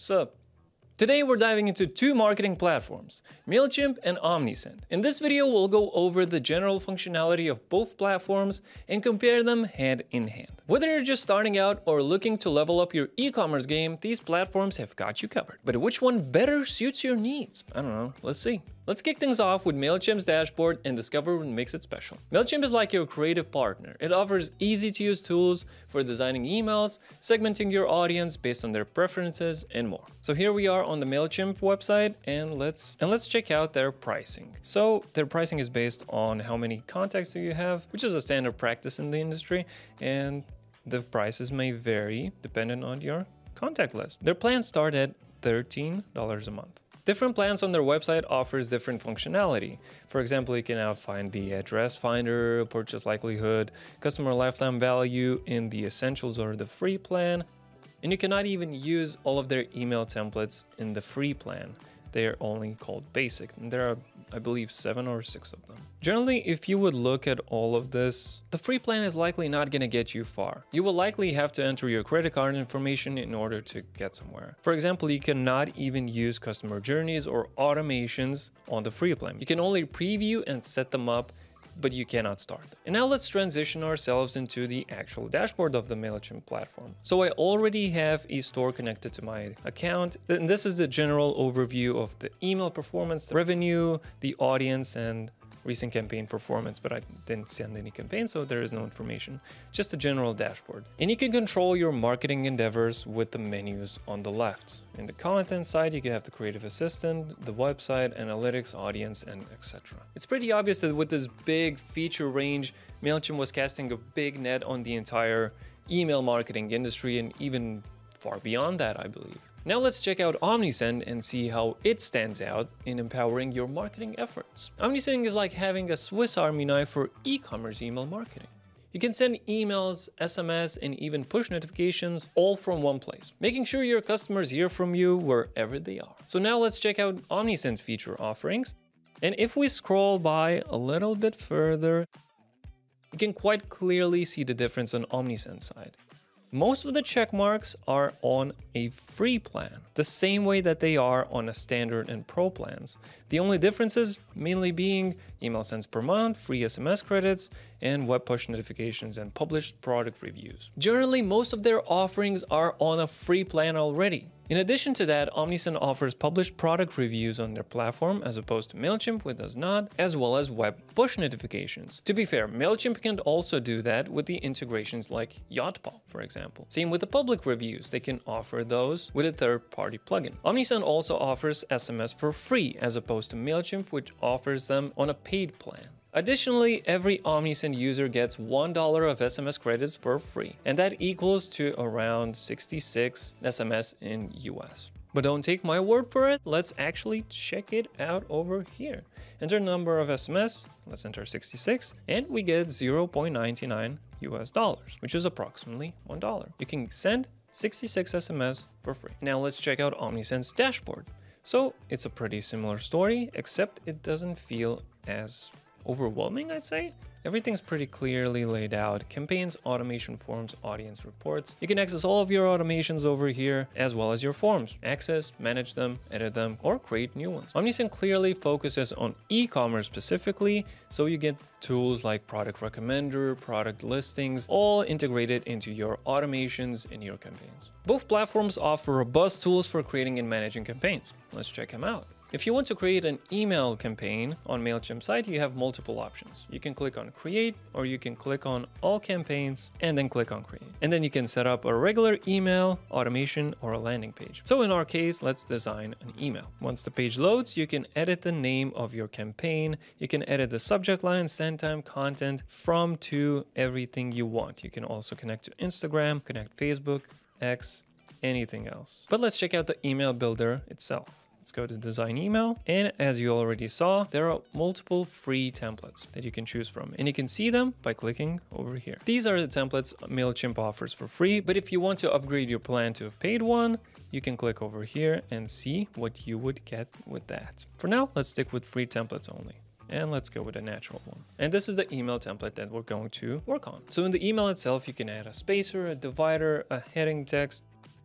Sup? Today we're diving into two marketing platforms, MailChimp and Omnisend. In this video, we'll go over the general functionality of both platforms and compare them hand in hand. Whether you're just starting out or looking to level up your e-commerce game, these platforms have got you covered. But which one better suits your needs? I don't know, let's see. Let's kick things off with MailChimp's dashboard and discover what makes it special. MailChimp is like your creative partner. It offers easy to use tools for designing emails, segmenting your audience based on their preferences, and more. So here we are on the MailChimp website and let's and let's check out their pricing. So their pricing is based on how many contacts you have, which is a standard practice in the industry, and the prices may vary depending on your contact list. Their plans start at $13 a month. Different plans on their website offers different functionality. For example, you can now find the address finder, purchase likelihood, customer lifetime value in the essentials or the free plan. And you cannot even use all of their email templates in the free plan they're only called basic. And there are, I believe, seven or six of them. Generally, if you would look at all of this, the free plan is likely not to get you far. You will likely have to enter your credit card information in order to get somewhere. For example, you cannot even use customer journeys or automations on the free plan. You can only preview and set them up but you cannot start. And now let's transition ourselves into the actual dashboard of the MailChimp platform. So I already have a store connected to my account. And this is the general overview of the email performance, the revenue, the audience, and recent campaign performance, but I didn't send any campaigns, so there is no information, just a general dashboard. And you can control your marketing endeavors with the menus on the left. In the content side, you can have the creative assistant, the website, analytics, audience, and etc. It's pretty obvious that with this big feature range, MailChimp was casting a big net on the entire email marketing industry and even far beyond that, I believe. Now let's check out Omnisend and see how it stands out in empowering your marketing efforts. Omnisend is like having a Swiss Army knife for e-commerce email marketing. You can send emails, SMS, and even push notifications all from one place, making sure your customers hear from you wherever they are. So now let's check out Omnisend's feature offerings. And if we scroll by a little bit further, you can quite clearly see the difference on Omnisend's side. Most of the check marks are on a free plan, the same way that they are on a standard and pro plans. The only differences mainly being email sends per month, free SMS credits, and web push notifications and published product reviews. Generally, most of their offerings are on a free plan already. In addition to that, Omnisend offers published product reviews on their platform as opposed to MailChimp, which does not, as well as web push notifications. To be fair, MailChimp can also do that with the integrations like Yotpo, for example. Same with the public reviews, they can offer those with a third-party plugin. Omnisend also offers SMS for free as opposed to MailChimp, which offers them on a paid plan. Additionally, every Omnisend user gets $1 of SMS credits for free, and that equals to around 66 SMS in US. But don't take my word for it, let's actually check it out over here. Enter number of SMS, let's enter 66, and we get 0.99 US dollars, which is approximately $1. You can send 66 SMS for free. Now let's check out Omnisend's dashboard. So it's a pretty similar story, except it doesn't feel as overwhelming, I'd say. Everything's pretty clearly laid out. Campaigns, automation forms, audience reports. You can access all of your automations over here, as well as your forms. Access, manage them, edit them, or create new ones. Omnisend clearly focuses on e-commerce specifically, so you get tools like product recommender, product listings, all integrated into your automations in your campaigns. Both platforms offer robust tools for creating and managing campaigns. Let's check them out. If you want to create an email campaign on MailChimp site, you have multiple options. You can click on create or you can click on all campaigns and then click on create. And then you can set up a regular email, automation, or a landing page. So in our case, let's design an email. Once the page loads, you can edit the name of your campaign. You can edit the subject line, send time, content from to everything you want. You can also connect to Instagram, connect Facebook, X, anything else. But let's check out the email builder itself. Let's go to design email. And as you already saw, there are multiple free templates that you can choose from. And you can see them by clicking over here. These are the templates MailChimp offers for free. But if you want to upgrade your plan to a paid one, you can click over here and see what you would get with that. For now, let's stick with free templates only and let's go with a natural one. And this is the email template that we're going to work on. So in the email itself, you can add a spacer, a divider, a heading text,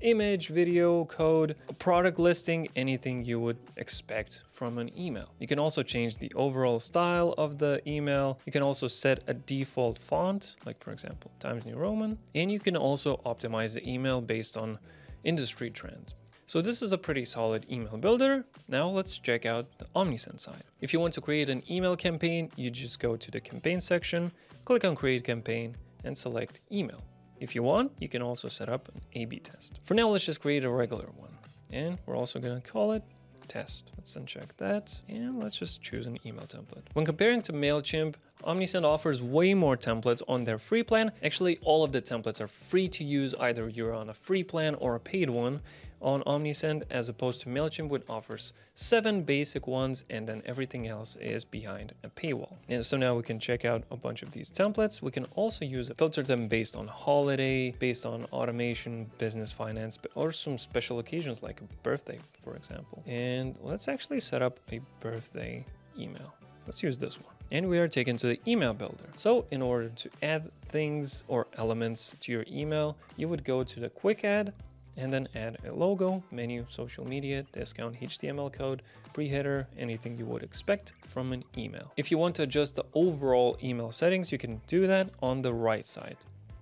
image, video, code, product listing, anything you would expect from an email. You can also change the overall style of the email. You can also set a default font, like for example, Times New Roman, and you can also optimize the email based on industry trends. So this is a pretty solid email builder. Now let's check out the Omnisend side. If you want to create an email campaign, you just go to the campaign section, click on create campaign and select email. If you want, you can also set up an A-B test. For now, let's just create a regular one. And we're also gonna call it test. Let's uncheck that and let's just choose an email template. When comparing to MailChimp, Omnisend offers way more templates on their free plan. Actually, all of the templates are free to use, either you're on a free plan or a paid one on Omnisend, as opposed to MailChimp, which offers seven basic ones and then everything else is behind a paywall. And so now we can check out a bunch of these templates. We can also use filter them based on holiday, based on automation, business finance, or some special occasions like a birthday, for example. And let's actually set up a birthday email. Let's use this one. And we are taken to the email builder. So in order to add things or elements to your email, you would go to the quick add and then add a logo, menu, social media, discount, HTML code, pre-header, anything you would expect from an email. If you want to adjust the overall email settings, you can do that on the right side.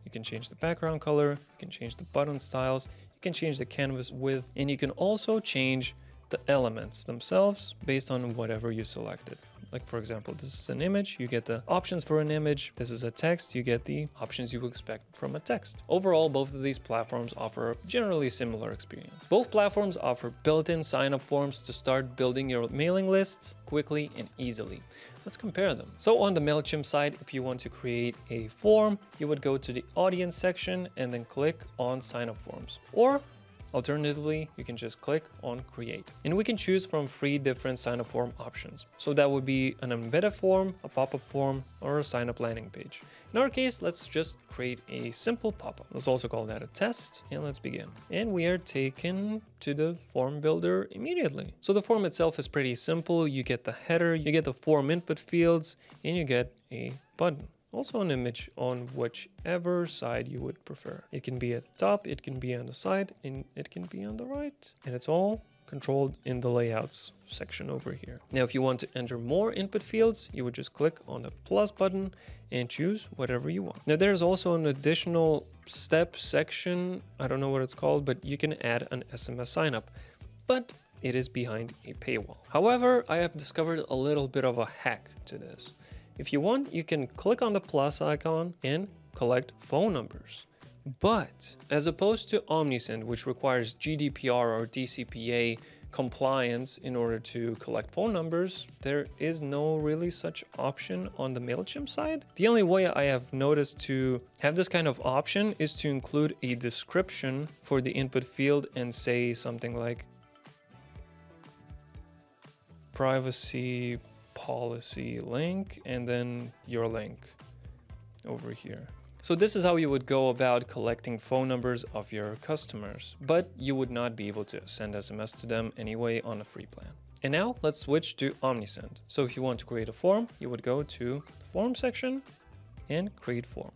You can change the background color, you can change the button styles, you can change the canvas width, and you can also change the elements themselves based on whatever you selected. Like for example, this is an image, you get the options for an image. This is a text, you get the options you expect from a text. Overall, both of these platforms offer generally similar experience. Both platforms offer built-in sign-up forms to start building your mailing lists quickly and easily. Let's compare them. So on the MailChimp side, if you want to create a form, you would go to the audience section and then click on sign up forms. Or Alternatively, you can just click on create and we can choose from three different sign up form options. So that would be an embedded form, a pop-up form, or a sign up landing page. In our case, let's just create a simple pop-up. Let's also call that a test and let's begin. And we are taken to the form builder immediately. So the form itself is pretty simple. You get the header, you get the form input fields, and you get a button also an image on whichever side you would prefer. It can be at the top, it can be on the side, and it can be on the right. And it's all controlled in the layouts section over here. Now, if you want to enter more input fields, you would just click on the plus button and choose whatever you want. Now, there's also an additional step section. I don't know what it's called, but you can add an SMS signup, but it is behind a paywall. However, I have discovered a little bit of a hack to this. If you want, you can click on the plus icon and collect phone numbers. But as opposed to Omnisend, which requires GDPR or TCPA compliance in order to collect phone numbers, there is no really such option on the MailChimp side. The only way I have noticed to have this kind of option is to include a description for the input field and say something like privacy policy link and then your link over here. So this is how you would go about collecting phone numbers of your customers, but you would not be able to send SMS to them anyway on a free plan. And now let's switch to Omnisend. So if you want to create a form, you would go to the form section and create form.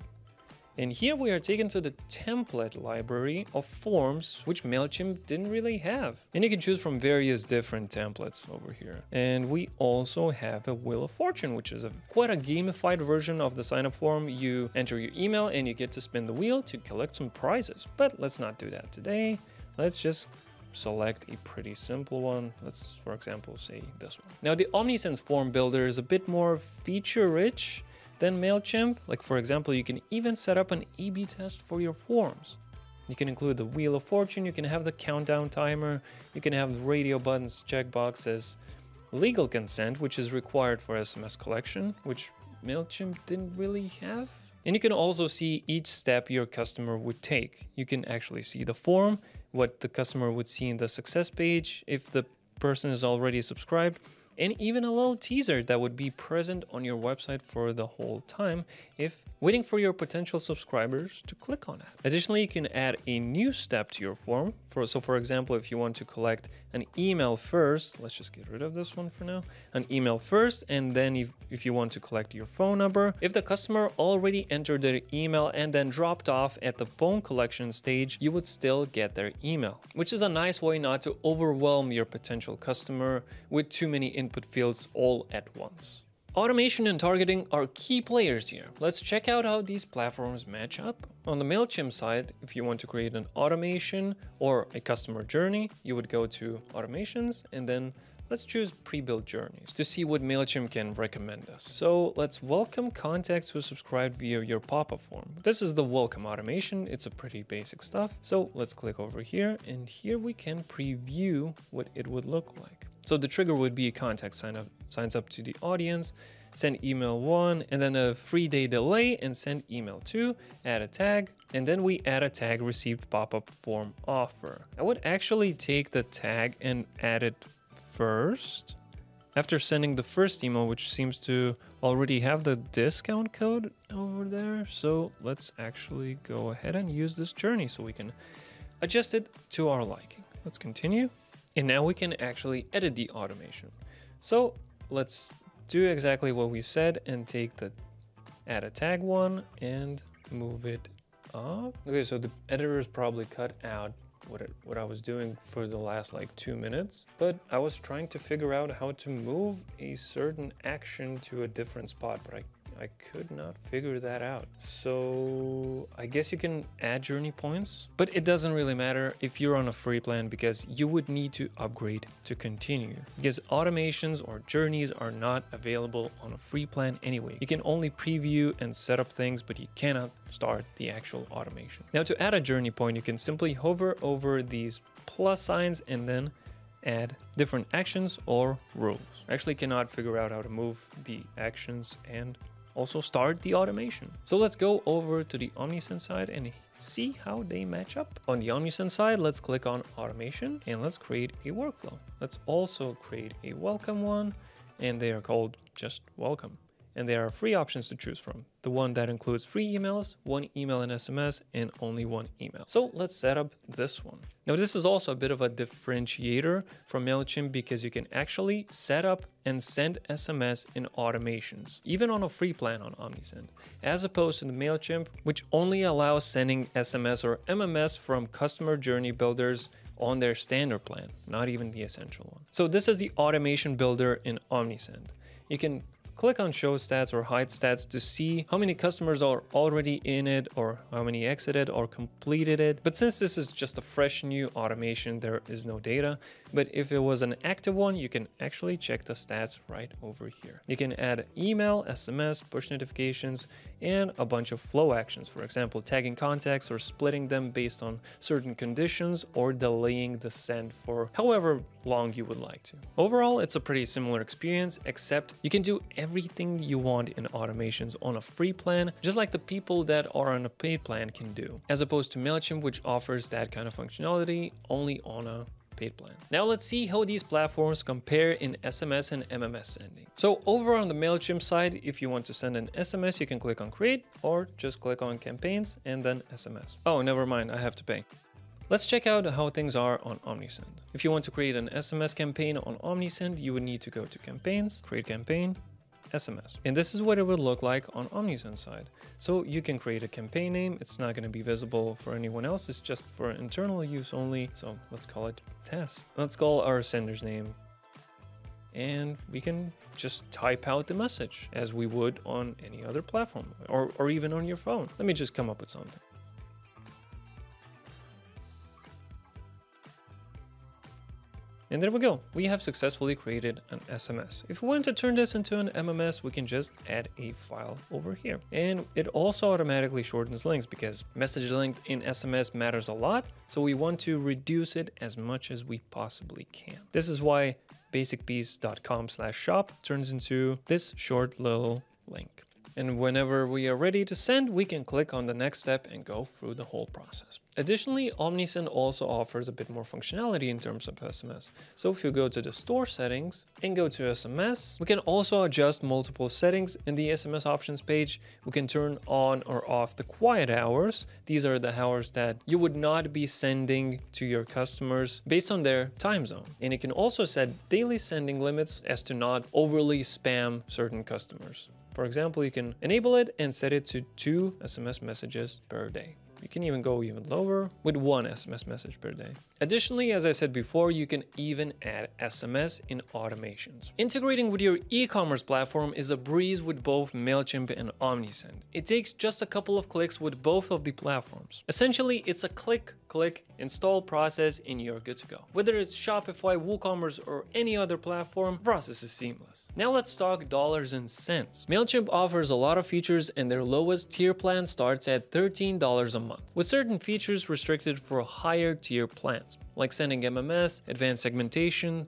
And here we are taken to the template library of forms, which MailChimp didn't really have. And you can choose from various different templates over here. And we also have a Wheel of Fortune, which is a quite a gamified version of the sign-up form. You enter your email and you get to spin the wheel to collect some prizes. But let's not do that today. Let's just select a pretty simple one. Let's, for example, say this one. Now, the Omnisend's form builder is a bit more feature-rich then MailChimp, like for example, you can even set up an A-B test for your forms. You can include the Wheel of Fortune, you can have the countdown timer, you can have radio buttons, checkboxes, legal consent, which is required for SMS collection, which MailChimp didn't really have. And you can also see each step your customer would take. You can actually see the form, what the customer would see in the success page if the person is already subscribed, and even a little teaser that would be present on your website for the whole time if waiting for your potential subscribers to click on it. Additionally, you can add a new step to your form. For, so for example, if you want to collect an email first, let's just get rid of this one for now, an email first, and then if, if you want to collect your phone number, if the customer already entered their email and then dropped off at the phone collection stage, you would still get their email, which is a nice way not to overwhelm your potential customer with too many input fields all at once. Automation and targeting are key players here. Let's check out how these platforms match up. On the MailChimp side, if you want to create an automation or a customer journey, you would go to automations and then let's choose pre-built journeys to see what MailChimp can recommend us. So let's welcome contacts who subscribed via your pop-up form. This is the welcome automation. It's a pretty basic stuff. So let's click over here and here we can preview what it would look like. So the trigger would be a contact sign up, signs up to the audience, send email one, and then a three day delay and send email two, add a tag, and then we add a tag received pop-up form offer. I would actually take the tag and add it first after sending the first email, which seems to already have the discount code over there. So let's actually go ahead and use this journey so we can adjust it to our liking. Let's continue. And now we can actually edit the automation. So let's do exactly what we said and take the add a tag one and move it up. Okay, so the editor is probably cut out what, it, what I was doing for the last like two minutes, but I was trying to figure out how to move a certain action to a different spot, but I I could not figure that out. So I guess you can add journey points, but it doesn't really matter if you're on a free plan because you would need to upgrade to continue because automations or journeys are not available on a free plan anyway. You can only preview and set up things, but you cannot start the actual automation. Now to add a journey point, you can simply hover over these plus signs and then add different actions or rules. I actually cannot figure out how to move the actions and also start the automation. So let's go over to the OmniSend side and see how they match up. On the OmniSend side, let's click on automation and let's create a workflow. Let's also create a welcome one and they are called just welcome and there are three options to choose from. The one that includes three emails, one email and SMS, and only one email. So let's set up this one. Now this is also a bit of a differentiator from MailChimp because you can actually set up and send SMS in automations, even on a free plan on OmniSend, as opposed to the MailChimp, which only allows sending SMS or MMS from customer journey builders on their standard plan, not even the essential one. So this is the automation builder in OmniSend. You can Click on show stats or hide stats to see how many customers are already in it or how many exited or completed it. But since this is just a fresh new automation, there is no data. But if it was an active one, you can actually check the stats right over here. You can add email, SMS, push notifications, and a bunch of flow actions. For example, tagging contacts or splitting them based on certain conditions or delaying the send for however long you would like to. Overall, it's a pretty similar experience, except you can do everything you want in automations on a free plan, just like the people that are on a paid plan can do, as opposed to MailChimp, which offers that kind of functionality only on a paid plan. Now let's see how these platforms compare in SMS and MMS sending. So over on the MailChimp side, if you want to send an SMS, you can click on create or just click on campaigns and then SMS. Oh, never mind, I have to pay. Let's check out how things are on OmniSend. If you want to create an SMS campaign on OmniSend, you would need to go to campaigns, create campaign, SMS. And this is what it would look like on OmniSend side. So you can create a campaign name. It's not going to be visible for anyone else. It's just for internal use only. So let's call it test. Let's call our sender's name. And we can just type out the message as we would on any other platform or, or even on your phone. Let me just come up with something. And there we go, we have successfully created an SMS. If we want to turn this into an MMS, we can just add a file over here. And it also automatically shortens links because message length in SMS matters a lot, so we want to reduce it as much as we possibly can. This is why basicbees.com slash shop turns into this short little link. And whenever we are ready to send, we can click on the next step and go through the whole process. Additionally, OmniSend also offers a bit more functionality in terms of SMS. So if you go to the store settings and go to SMS, we can also adjust multiple settings in the SMS options page. We can turn on or off the quiet hours. These are the hours that you would not be sending to your customers based on their time zone. And you can also set daily sending limits as to not overly spam certain customers. For example, you can enable it and set it to two SMS messages per day. You can even go even lower with one SMS message per day. Additionally, as I said before, you can even add SMS in automations. Integrating with your e-commerce platform is a breeze with both MailChimp and OmniSend. It takes just a couple of clicks with both of the platforms. Essentially, it's a click, click, install process and you're good to go. Whether it's Shopify, WooCommerce or any other platform, process is seamless. Now let's talk dollars and cents. MailChimp offers a lot of features and their lowest tier plan starts at $13 a month, with certain features restricted for higher tier plans, like sending MMS, advanced segmentation,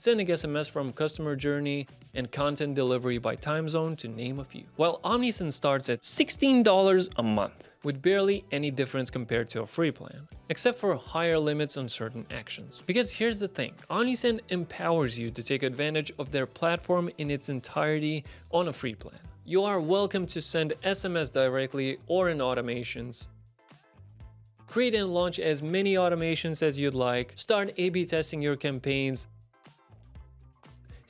sending SMS from customer journey, and content delivery by time zone to name a few. While OmniSend starts at $16 a month with barely any difference compared to a free plan, except for higher limits on certain actions. Because here's the thing, OmniSend empowers you to take advantage of their platform in its entirety on a free plan. You are welcome to send SMS directly or in automations, create and launch as many automations as you'd like, start A-B testing your campaigns,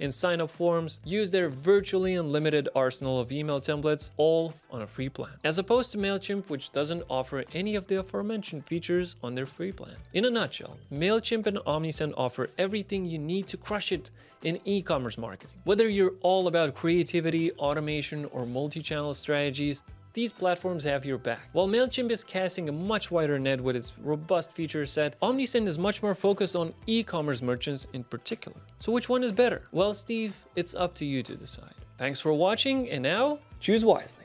and sign up forms, use their virtually unlimited arsenal of email templates, all on a free plan. As opposed to MailChimp, which doesn't offer any of the aforementioned features on their free plan. In a nutshell, MailChimp and OmniSend offer everything you need to crush it in e-commerce marketing. Whether you're all about creativity, automation, or multi-channel strategies, these platforms have your back. While MailChimp is casting a much wider net with its robust feature set, OmniSend is much more focused on e-commerce merchants in particular. So which one is better? Well, Steve, it's up to you to decide. Thanks for watching, and now, choose wisely.